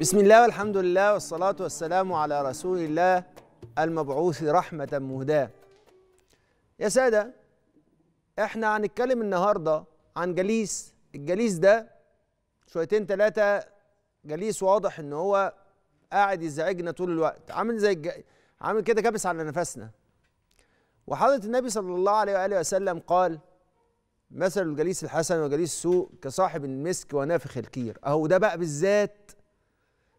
بسم الله والحمد لله والصلاة والسلام على رسول الله المبعوث رحمة مهداة. يا سادة إحنا هنتكلم النهاردة عن جليس. الجليس ده شويتين ثلاثة جليس واضح إن هو قاعد يزعجنا طول الوقت. عامل زي الج... عامل كده كابس على نفسنا. وحضرة النبي صلى الله عليه وآله وسلم قال مثل الجليس الحسن وجليس السوء كصاحب المسك ونافخ الكير. أهو ده بقى بالذات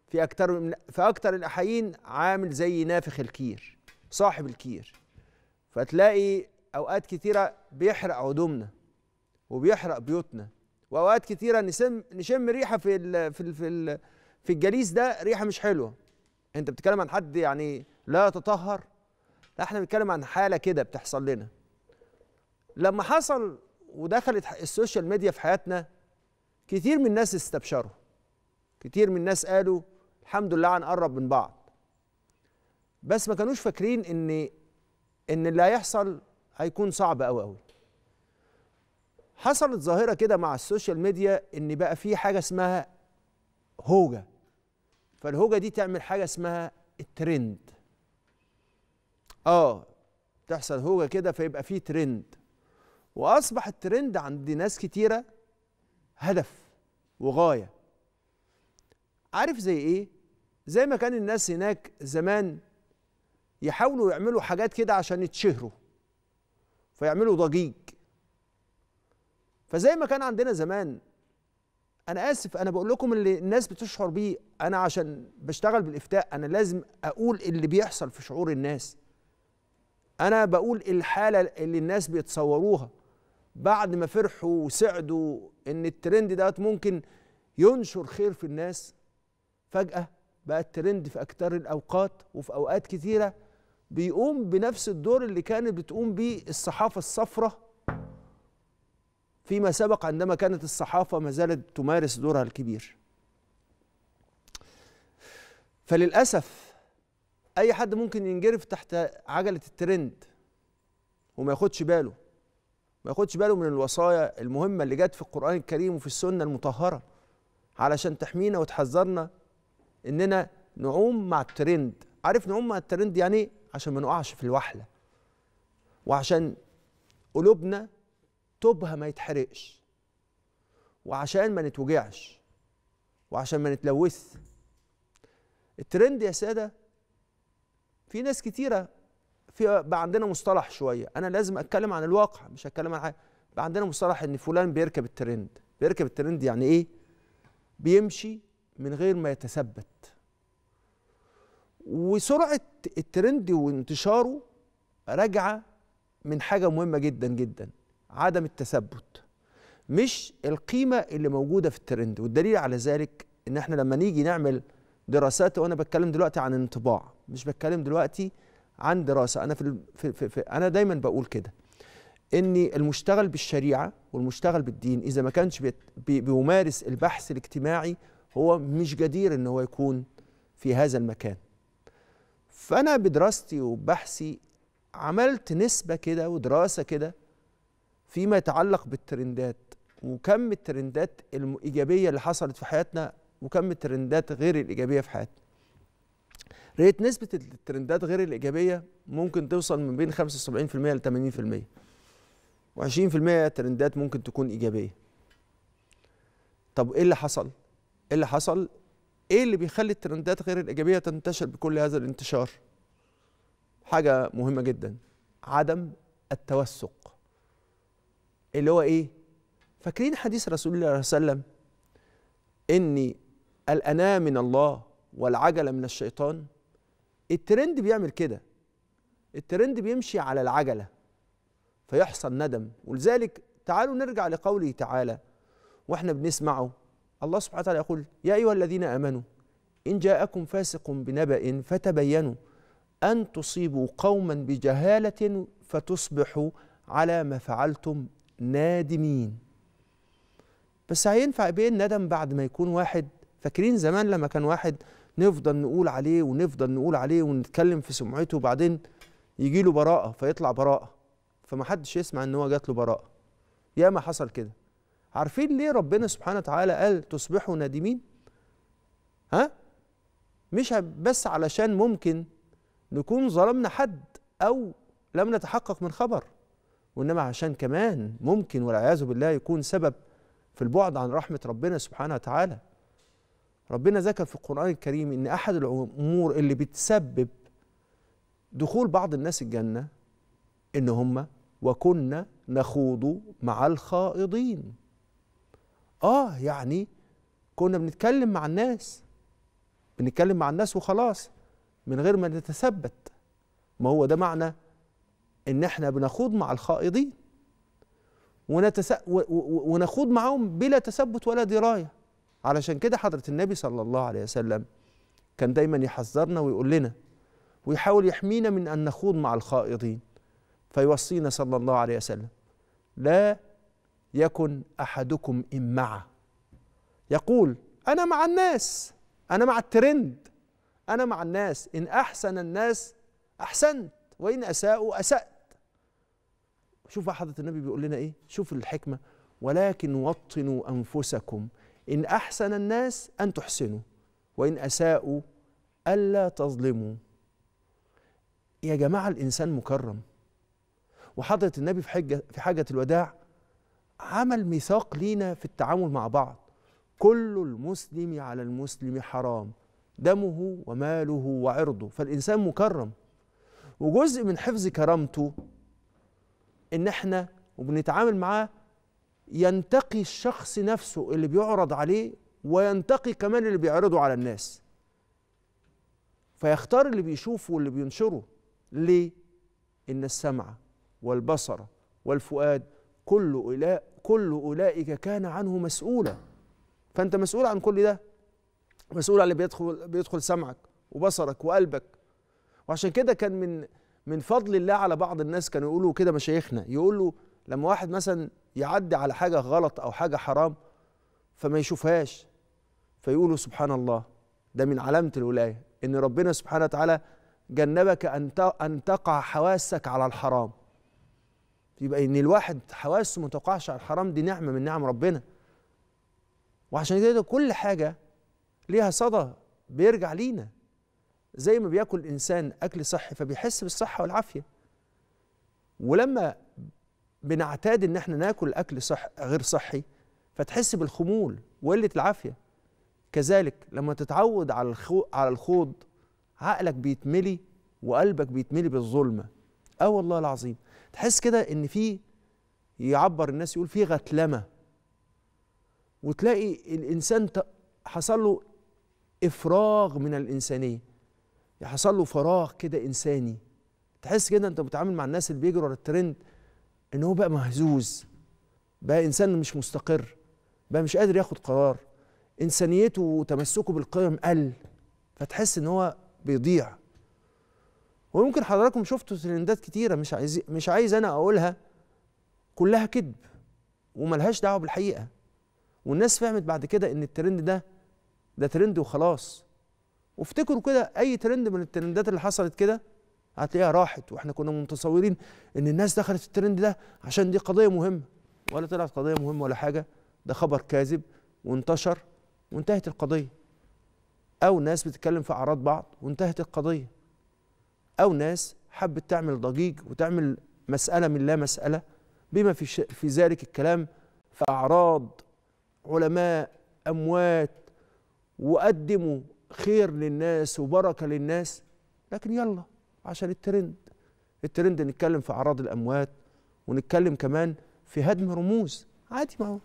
في أكتر من في أكتر الاحايين عامل زي نافخ الكير صاحب الكير. فتلاقي أوقات كتيرة بيحرق هدومنا وبيحرق بيوتنا وأوقات كتيرة نسم نشم ريحة في ال في ال في ال في الجليس ده ريحة مش حلوة. أنت بتتكلم عن حد يعني لا يتطهر؟ لا إحنا بنتكلم عن حالة كده بتحصل لنا. لما حصل ودخلت السوشيال ميديا في حياتنا كتير من الناس استبشروا. كتير من الناس قالوا الحمد لله هنقرب من بعض. بس ما كانوش فاكرين إن إن اللي هيحصل هيكون صعب قوي قوي حصلت ظاهرة كده مع السوشيال ميديا إن بقى في حاجة اسمها هوجة. فالهوجة دي تعمل حاجة اسمها الترند. آه تحصل هوجة كده فيبقى في ترند. وأصبح الترند عند ناس كتيرة هدف وغاية. عارف زي إيه؟ زي ما كان الناس هناك زمان يحاولوا يعملوا حاجات كده عشان يتشهروا فيعملوا ضجيج. فزي ما كان عندنا زمان أنا آسف أنا بقول لكم اللي الناس بتشعر بيه أنا عشان بشتغل بالإفتاء أنا لازم أقول اللي بيحصل في شعور الناس. أنا بقول الحالة اللي الناس بيتصوروها بعد ما فرحوا وسعدوا إن الترند دوت ممكن ينشر خير في الناس فجأة. بقى الترند في أكتر الأوقات وفي أوقات كتيرة بيقوم بنفس الدور اللي كانت بتقوم بيه الصحافة الصفراء فيما سبق عندما كانت الصحافة ما زالت تمارس دورها الكبير. فللأسف أي حد ممكن ينجرف تحت عجلة الترند وما ياخدش باله ما ياخدش باله من الوصايا المهمة اللي جت في القرآن الكريم وفي السنة المطهرة علشان تحمينا وتحذرنا إننا نعوم مع الترند. عارف نعوم مع الترند يعني إيه عشان ما نقعش في الوحلة. وعشان قلوبنا طوبها ما يتحرقش. وعشان ما نتوجعش. وعشان ما نتلوث. الترند يا سادة في ناس كتيرة في بقى عندنا مصطلح شوية. أنا لازم أتكلم عن الواقع مش هتكلم عن حاجة. بقى عندنا مصطلح إن فلان بيركب الترند. بيركب الترند يعني إيه؟ بيمشي من غير ما يتثبت. وسرعة الترند وانتشاره راجعة من حاجة مهمة جدا جدا عدم التثبت. مش القيمة اللي موجودة في الترند والدليل على ذلك إن إحنا لما نيجي نعمل دراسات وأنا بتكلم دلوقتي عن انطباع مش بتكلم دلوقتي عن دراسة. أنا في, في, في, في أنا دايما بقول كده ان المشتغل بالشريعة والمشتغل بالدين إذا ما كانش بيمارس البحث الاجتماعي هو مش جدير إن هو يكون في هذا المكان. فأنا بدراستي وبحثي عملت نسبة كده ودراسة كده فيما يتعلق بالترندات وكم الترندات الإيجابية اللي حصلت في حياتنا وكم الترندات غير الإيجابية في حياتنا. لقيت نسبة الترندات غير الإيجابية ممكن توصل من بين 75% ل 80% و20% ترندات ممكن تكون إيجابية. طب إيه اللي حصل؟ إيه اللي حصل؟ إيه اللي بيخلي الترندات غير الإيجابية تنتشر بكل هذا الانتشار؟ حاجة مهمة جدا. عدم التوثق. اللي هو إيه؟ فاكرين حديث رسول الله صلى الله عليه وسلم؟ إني الاناه من الله والعجله من الشيطان. الترند بيعمل كده. الترند بيمشي على العجلة. فيحصل ندم. ولذلك تعالوا نرجع لقوله تعالى. وإحنا بنسمعه. الله سبحانه وتعالى يقول يا أيها الذين آمنوا إن جاءكم فاسق بنبأ فتبينوا أن تصيبوا قوما بجهالة فتصبحوا على ما فعلتم نادمين. بس هينفع بيه الندم بعد ما يكون واحد؟ فاكرين زمان لما كان واحد نفضل نقول عليه ونفضل نقول عليه ونتكلم في سمعته وبعدين يجي له براءة فيطلع براءة؟ فما حدش يسمع إن هو جات له براءة. ياما حصل كده. عارفين ليه ربنا سبحانه وتعالى قال تصبحوا نادمين؟ ها؟ مش بس علشان ممكن نكون ظلمنا حد أو لم نتحقق من خبر وإنما عشان كمان ممكن والعياذ بالله يكون سبب في البعد عن رحمة ربنا سبحانه وتعالى. ربنا ذكر في القرآن الكريم إن أحد الأمور اللي بتسبب دخول بعض الناس الجنة إن هم وكنا نخوض مع الخائضين. آه يعني كنا بنتكلم مع الناس بنتكلم مع الناس وخلاص من غير ما نتثبت. ما هو ده معنى إن إحنا بنخوض مع الخائضين ونتس... و... و... ونخوض معهم بلا تثبت ولا دراية. علشان كده حضرة النبي صلى الله عليه وسلم كان دايما يحذرنا ويقول لنا ويحاول يحمينا من أن نخوض مع الخائضين. فيوصينا صلى الله عليه وسلم لا يكن أحدكم امعه يقول أنا مع الناس أنا مع الترند أنا مع الناس إن أحسن الناس أحسنت وإن أساءوا أسأت. شوف حضره النبي بيقول لنا إيه؟ شوف الحكمة. ولكن وطنوا أنفسكم إن أحسن الناس أن تحسنوا وإن أساءوا ألا تظلموا. يا جماعة الإنسان مكرم. وحضرة النبي في حجه في حاجة الوداع عمل ميثاق لينا في التعامل مع بعض. كل المسلم على المسلم حرام. دمه وماله وعرضه. فالإنسان مكرم. وجزء من حفظ كرامته إن إحنا وبنتعامل معاه ينتقي الشخص نفسه اللي بيعرض عليه وينتقي كمان اللي بيعرضه على الناس. فيختار اللي بيشوفه واللي بينشره. ليه؟ إن السمع والبصر والفؤاد كل أولا كل أولئك كان عنه مسؤولا. فأنت مسؤول عن كل ده؟ مسؤول عن اللي بيدخل بيدخل سمعك وبصرك وقلبك. وعشان كده كان من من فضل الله على بعض الناس كانوا يقولوا كده مشايخنا. يقولوا لما واحد مثلا يعدي على حاجة غلط أو حاجة حرام فما يشوفهاش فيقولوا سبحان الله ده من علامة الولاية. إن ربنا سبحانه وتعالى جنبك أن أن تقع حواسك على الحرام. يبقى إن الواحد حواسه ما تقعش على الحرام دي نعمة من نعم ربنا. وعشان كده كل حاجة ليها صدى بيرجع لينا. زي ما بياكل الإنسان أكل صحي فبيحس بالصحة والعافية. ولما بنعتاد إن إحنا ناكل أكل صح غير صحي فتحس بالخمول وقلة العافية. كذلك لما تتعود على الخو على الخوض عقلك بيتملي وقلبك بيتملي بالظلمة. آه والله العظيم. تحس كده إن في يعبر الناس يقول في غتلمة. وتلاقي الإنسان حصل له إفراغ من الإنسانية. حصل له فراغ كده إنساني. تحس كده أنت بتتعامل مع الناس اللي بيجروا ورا الترند إن هو بقى مهزوز. بقى إنسان مش مستقر. بقى مش قادر ياخد قرار. إنسانيته وتمسكه بالقيم قل. فتحس إن هو بيضيع. ويمكن حضراتكم شفتوا ترندات كتيرة مش عايز مش عايز أنا أقولها. كلها كذب وملهاش دعوة بالحقيقة. والناس فهمت بعد كده إن الترند ده ده ترند وخلاص. وافتكروا كده أي ترند من الترندات اللي حصلت كده هتلاقيها راحت. وإحنا كنا متصورين إن الناس دخلت الترند ده عشان دي قضية مهمة. ولا طلعت قضية مهمة ولا حاجة. ده خبر كاذب وانتشر وانتهت القضية. أو ناس بتتكلم في أعراض بعض وانتهت القضية. أو ناس حبت تعمل ضجيج وتعمل مسألة من لا مسألة بما في في ذلك الكلام في اعراض علماء أموات وقدموا خير للناس وبركة للناس. لكن يلا عشان الترند الترند نتكلم في أعراض الأموات ونتكلم كمان في هدم رموز. عادي ما هو.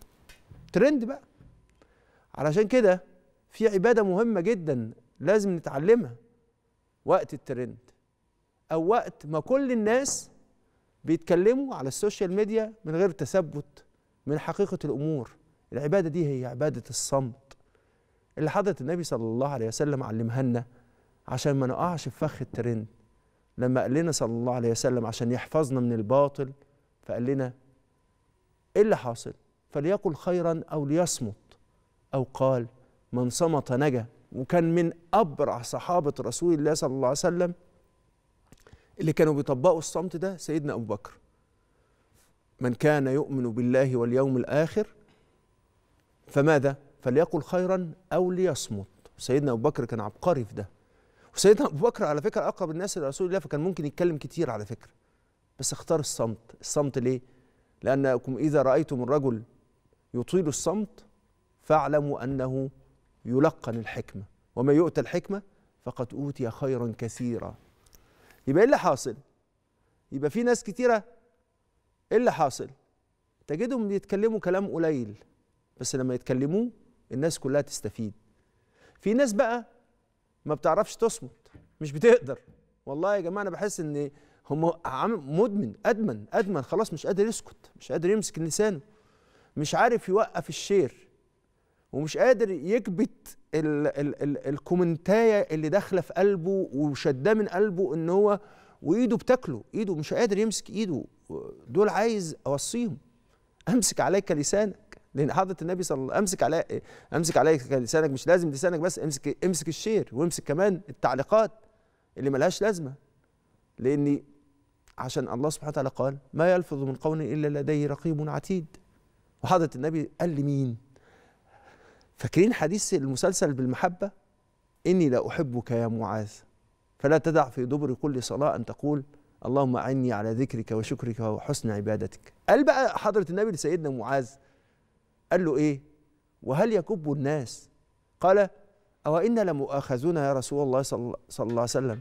ترند بقى. علشان كده في عبادة مهمة جدا لازم نتعلمها. وقت الترند. أو وقت ما كل الناس بيتكلموا على السوشيال ميديا من غير تثبت من حقيقة الأمور. العبادة دي هي عبادة الصمت. اللي حضرة النبي صلى الله عليه وسلم علمها لنا عشان ما نقعش في فخ الترند. لما قال لنا صلى الله عليه وسلم عشان يحفظنا من الباطل فقال لنا إيه اللي حاصل؟ فليقل خيرا أو ليصمت. أو قال من صمت نجا. وكان من أبرع صحابة رسول الله صلى الله عليه وسلم اللي كانوا بيطبقوا الصمت ده سيدنا أبو بكر. من كان يؤمن بالله واليوم الآخر فماذا؟ فليقل خيرا أو ليصمت. سيدنا أبو بكر كان عبقري في ده. وسيدنا أبو بكر على فكرة أقرب الناس لرسول الله فكان ممكن يتكلم كتير على فكرة. بس اختار الصمت. الصمت ليه؟ لأنكم إذا رأيتم الرجل يطيل الصمت فاعلموا أنه يلقن الحكمة. وما يؤتى الحكمة فقد أوتي خيرا كثيرا. يبقى إيه اللي حاصل؟ يبقى في ناس كتيرة إيه اللي حاصل؟ تجدهم بيتكلموا كلام قليل بس لما يتكلموه الناس كلها تستفيد. في ناس بقى ما بتعرفش تصمت مش بتقدر. والله يا جماعة أنا بحس إن هم مدمن أدمن أدمن خلاص مش قادر يسكت مش قادر يمسك لسانه مش عارف يوقف الشير. ومش قادر يكبت ال ال ال الكومنتاية اللي داخلة في قلبه وشداه من قلبه إن هو وإيده بتاكله. إيده مش قادر يمسك إيده. دول عايز أوصيهم. أمسك عليك لسانك. لأن حضرة النبي صلى الله أمسك عليك أمسك عليك لسانك. مش لازم لسانك بس. أمسك أمسك الشير وامسك كمان التعليقات اللي ملهاش لازمة. لاني عشان الله سبحانه وتعالى قال ما يلفظ من قول إلا لديه رقيب عتيد. وحضرة النبي قال لمين؟ فاكرين حديث المسلسل بالمحبة؟ إني لا أحبك يا معاذ. فلا تدع في دبر كل صلاة أن تقول اللهم أعني على ذكرك وشكرك وحسن عبادتك. قال بقى حضرة النبي لسيدنا معاذ قال له إيه؟ وهل يكب الناس؟ قال أو إن لمؤاخذون يا رسول الله صلى الله عليه وسلم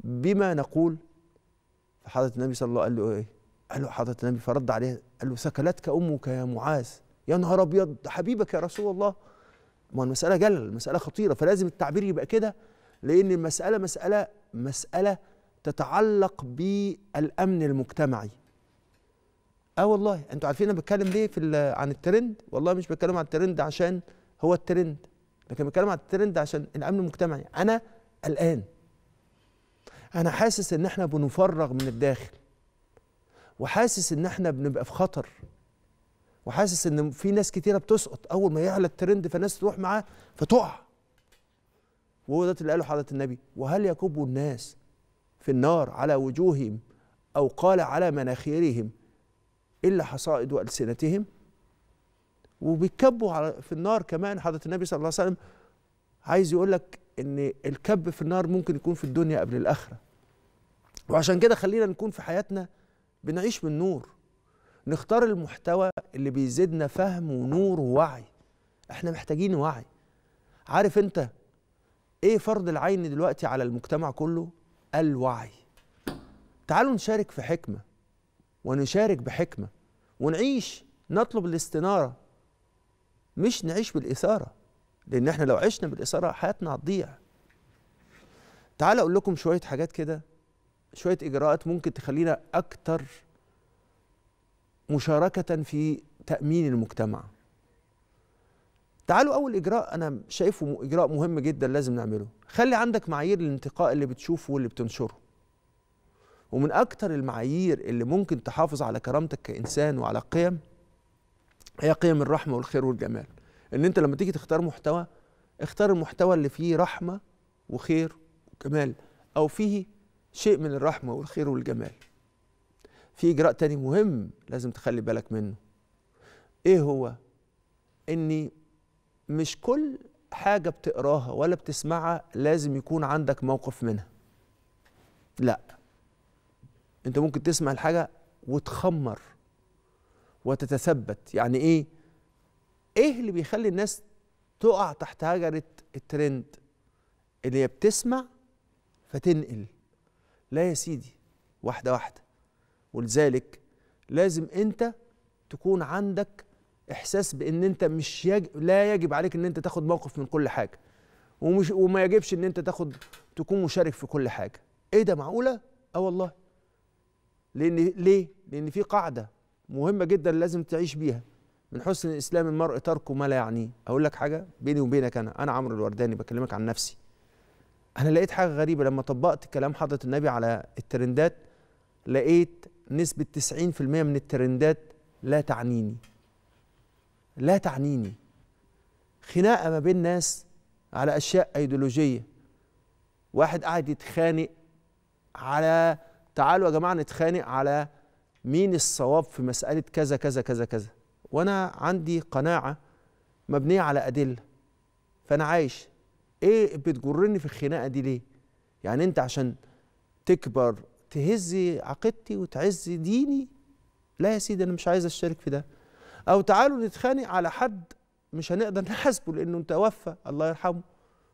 بما نقول؟ فحضرة النبي صلى الله عليه وسلم قال له إيه؟ قال له حضرة النبي فرد عليه قال له سكلتك أمك يا معاذ. يا نهار أبيض حبيبك يا رسول الله. ما المسألة جلل المسألة خطيرة فلازم التعبير يبقى كده لأن المسألة مسألة مسألة تتعلق بالأمن المجتمعي. آه والله أنتوا عارفين أنا بتكلم ليه في عن الترند والله مش بتكلم عن الترند عشان هو الترند لكن بتكلم عن الترند عشان الأمن المجتمعي. أنا قلقان أنا حاسس إن إحنا بنفرغ من الداخل وحاسس إن إحنا بنبقى في خطر. وحاسس إن في ناس كتيرة بتسقط. أول ما يعلى الترند فالناس تروح معاه فتقع. وهو ده اللي قاله حضرة النبي. وهل يكب الناس في النار على وجوههم أو قال على مناخيرهم إلا حصائد وألسنتهم؟ وبيكبوا على في النار كمان. حضرة النبي صلى الله عليه وسلم عايز يقول لك إن الكب في النار ممكن يكون في الدنيا قبل الآخرة. وعشان كده خلينا نكون في حياتنا بنعيش بالنور نختار المحتوى اللي بيزيدنا فهم ونور ووعي. إحنا محتاجين وعي. عارف انت إيه فرض العين دلوقتي على المجتمع كله؟ الوعي. تعالوا نشارك في حكمة ونشارك بحكمة ونعيش نطلب الاستنارة مش نعيش بالإثارة لأن إحنا لو عشنا بالإثارة حياتنا هتضيع. تعال أقول لكم شوية حاجات كده شوية إجراءات ممكن تخلينا أكتر مشاركة في تأمين المجتمع. تعالوا أول إجراء أنا شايفه إجراء مهم جدا لازم نعمله. خلي عندك معايير الانتقاء اللي بتشوفه واللي بتنشره. ومن أكتر المعايير اللي ممكن تحافظ على كرامتك كإنسان وعلى قيم هي قيم الرحمة والخير والجمال. إن أنت لما تيجي تختار محتوى اختار المحتوى اللي فيه رحمة وخير وجمال أو فيه شيء من الرحمة والخير والجمال. في إجراء تاني مهم لازم تخلي بالك منه. إيه هو؟ إني مش كل حاجة بتقراها ولا بتسمعها لازم يكون عندك موقف منها. لا. أنت ممكن تسمع الحاجة وتخمر وتتثبت. يعني إيه؟ إيه اللي بيخلي الناس تقع تحت هجرة الترند؟ اللي هي بتسمع فتنقل. لا يا سيدي. واحدة واحدة. ولذلك لازم انت تكون عندك احساس بان انت مش يج... لا يجب عليك ان انت تاخد موقف من كل حاجة. ومش وما يجبش ان انت تاخد تكون مشارك في كل حاجة. إيه ده معقولة؟ آه والله. لأن ليه؟ لأن في قاعدة مهمة جدا لازم تعيش بيها. من حسن الاسلام المرء ترك ما لا يعنيه. أقول لك حاجة بيني وبينك أنا أنا عمرو الورداني بكلمك عن نفسي. أنا لقيت حاجة غريبة لما طبقت كلام حضرة النبي على الترندات لقيت نسبة 90% من الترندات لا تعنيني. لا تعنيني. خناقة ما بين ناس على أشياء أيديولوجية. واحد قاعد يتخانق على تعالوا يا جماعة نتخانق على مين الصواب في مسألة كذا كذا كذا كذا. وأنا عندي قناعة مبنية على أدلة. فأنا عايش. إيه بتجرني في الخناقة دي ليه؟ يعني أنت عشان تكبر تهزي عقيدتي وتعزي ديني. لا يا سيدي أنا مش عايز أشترك في ده. أو تعالوا نتخانق على حد مش هنقدر نحاسبه لأنه توفى الله يرحمه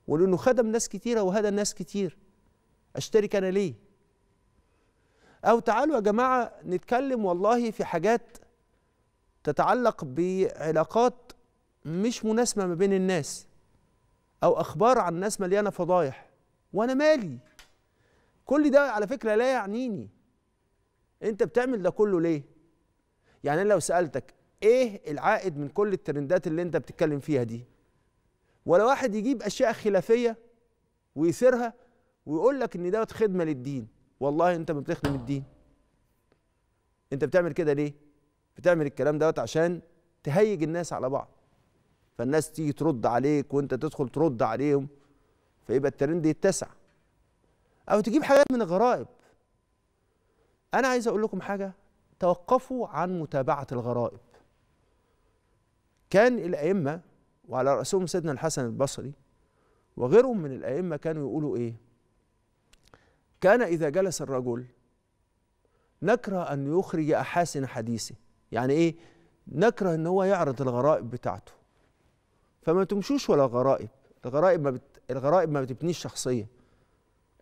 ولأنه خدم ناس كتيرة وهدى ناس كتير. أشترك أنا ليه؟ أو تعالوا يا جماعة نتكلم والله في حاجات تتعلق بعلاقات مش مناسبة ما بين الناس أو أخبار عن ناس مليانة فضايح وأنا مالي؟ كل ده على فكرة لا يعنيني. انت بتعمل ده كله ليه؟ يعني لو سألتك إيه العائد من كل الترندات اللي أنت بتتكلم فيها دي؟ ولا واحد يجيب أشياء خلافية ويثيرها ويقول لك إن دوت خدمة للدين. والله أنت ما بتخدم الدين. أنت بتعمل كده ليه؟ بتعمل الكلام دوت عشان تهيج الناس على بعض. فالناس تيجي ترد عليك وأنت تدخل ترد عليهم فيبقى الترند يتسع. أو تجيب حاجات من الغرائب. أنا عايز أقول لكم حاجة توقفوا عن متابعة الغرائب. كان الأئمة وعلى رأسهم سيدنا الحسن البصري وغيرهم من الأئمة كانوا يقولوا إيه؟ كان إذا جلس الرجل نكره أن يخرج أحاسن حديثه. يعني إيه؟ نكره إن هو يعرض الغرائب بتاعته. فما تمشوش ولا غرائب. الغرائب ما بت... الغرائب ما بتبنيش شخصيه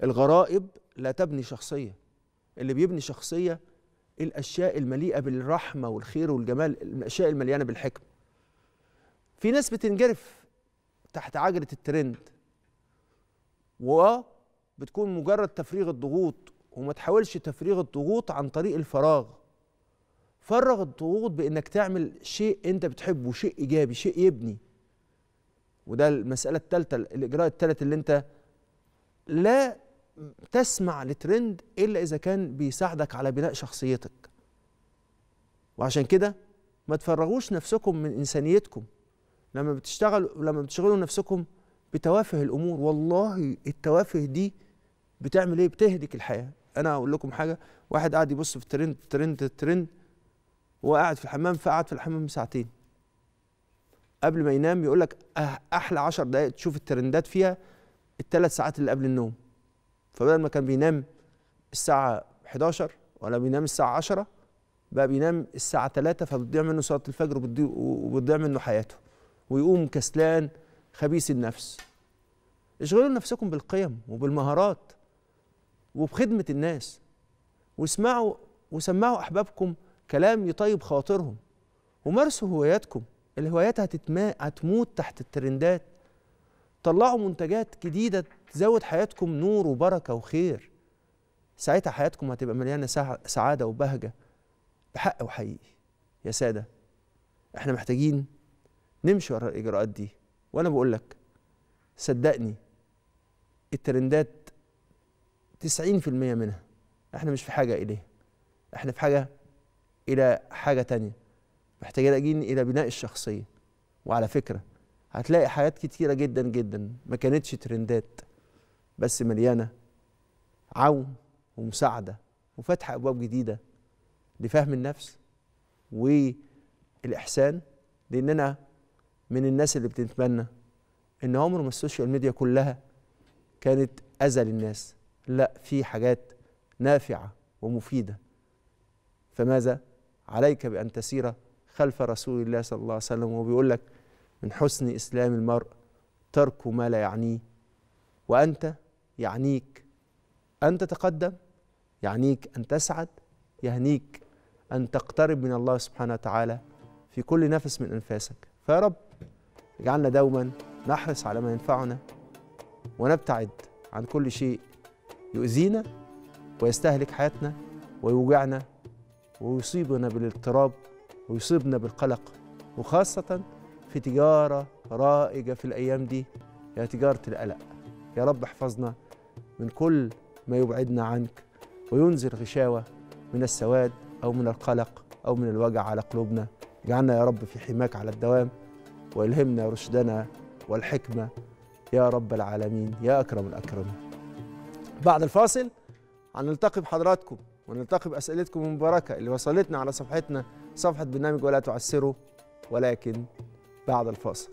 الغرائب لا تبني شخصية. اللي بيبني شخصية الأشياء المليئة بالرحمة والخير والجمال الأشياء المليانة بالحكمة. في ناس بتنجرف تحت عجلة الترند وبتكون مجرد تفريغ الضغوط وما تحاولش تفريغ الضغوط عن طريق الفراغ. فرغ الضغوط بإنك تعمل شيء أنت بتحبه شيء إيجابي شيء يبني. وده المسألة الثالثه الإجراء الثالث اللي أنت لا تسمع لترند إلا إذا كان بيساعدك على بناء شخصيتك. وعشان كده ما تفرغوش نفسكم من إنسانيتكم. لما بتشتغلوا لما بتشغلوا نفسكم بتوافه الأمور. والله التوافه دي بتعمل إيه؟ بتهلك الحياة. أنا أقول لكم حاجة. واحد قاعد يبص في الترند ترند الترند وهو قاعد في الحمام فقعد في الحمام ساعتين. قبل ما ينام يقول لك أحلى 10 دقائق تشوف الترندات فيها الثلاث ساعات اللي قبل النوم. فبدل ما كان بينام الساعة 11 ولا بينام الساعة 10 بقى بينام الساعة 3 فبتضيع منه صلاة الفجر وبتضيع منه حياته. ويقوم كسلان خبيث النفس. اشغلوا نفسكم بالقيم وبالمهارات وبخدمة الناس. واسمعوا وسمعوا أحبابكم كلام يطيب خاطرهم ومارسوا هواياتكم. الهوايات هتتما هتموت تحت الترندات. طلعوا منتجات جديدة تزود حياتكم نور وبركة وخير. ساعتها حياتكم هتبقى مليانة سعادة وبهجة. بحق وحقيقي. يا سادة إحنا محتاجين نمشي ورا الإجراءات دي. وأنا بقول لك صدقني الترندات 90% منها إحنا مش في حاجة إليه. إحنا في حاجة إلى حاجة تانية. محتاجين إلى بناء الشخصية. وعلى فكرة هتلاقي حاجات كتيرة جدا جدا ما كانتش ترندات. بس مليانة عون ومساعدة وفتح أبواب جديدة لفهم النفس والإحسان لأننا من الناس اللي بتتمنى إن عمر ما السوشيال ميديا كلها كانت أذى للناس. لا في حاجات نافعة ومفيدة. فماذا؟ عليك بأن تسير خلف رسول الله صلى الله عليه وسلم وهو بيقول لك من حسن إسلام المرء ترك ما لا يعنيه. وأنت يعنيك أن تتقدم يعنيك أن تسعد يهنيك أن تقترب من الله سبحانه وتعالى في كل نفس من أنفاسك. فيا رب اجعلنا دوما نحرص على ما ينفعنا ونبتعد عن كل شيء يؤذينا ويستهلك حياتنا ويوجعنا ويصيبنا بالاضطراب ويصيبنا بالقلق وخاصة في تجارة رائجة في الأيام دي هي تجارة القلق. يا رب احفظنا من كل ما يبعدنا عنك وينزل غشاوة من السواد أو من القلق أو من الوجع على قلوبنا. اجعلنا يا رب في حماك على الدوام والهمنا رشدنا والحكمة. يا رب العالمين يا أكرم الأكرمين. بعد الفاصل هنلتقي بحضراتكم ونلتقي بأسئلتكم المباركة اللي وصلتنا على صفحتنا صفحة برنامج ولا تعسروا ولكن بعد الفاصل.